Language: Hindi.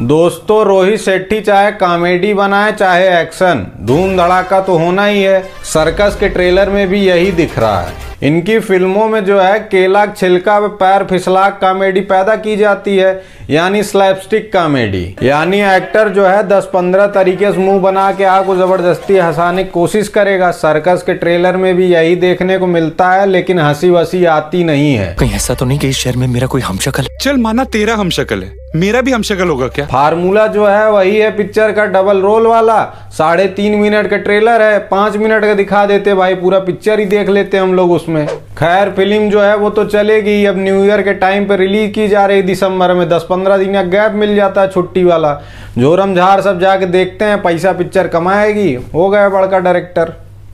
दोस्तों रोहित शेट्टी चाहे कॉमेडी बनाए चाहे एक्शन धूम धड़ाका तो होना ही है। सर्कस के ट्रेलर में भी यही दिख रहा है। इनकी फ़िल्मों में जो है केला छिलका व पैर फिसला कॉमेडी पैदा की जाती है यानी स्लैपस्टिक कॉमेडी। यानी एक्टर जो है 10-15 तरीके से मुँह बना के आपको ज़बरदस्ती हंसाने की कोशिश करेगा। सर्कस के ट्रेलर में भी यही देखने को मिलता है लेकिन हँसी वसी आती नहीं है। कहीं ऐसा तो नहीं कि इस शहर में मेरा कोई हमशक्ल है? चल माना तेरा हम शक्ल है। मेरा भी हम शक्ल होगा क्या? फार्मूला जो है वही है पिक्चर का, डबल रोल वाला। साढ़े तीन मिनट का ट्रेलर है, पाँच मिनट का दिखा देते भाई, पूरा पिक्चर ही देख लेते हम लोग उसमें। खैर, फ़िल्म जो है वो तो चलेगी, अब न्यू ईयर के टाइम पे रिलीज़ की जा रही दिसंबर में। दस पंद्रह दिन का गैप मिल जाता है छुट्टी वाला। जोरम झार सब जाके देखते हैं, पैसा पिक्चर कमाएगी। हो गया बड़का डायरेक्टर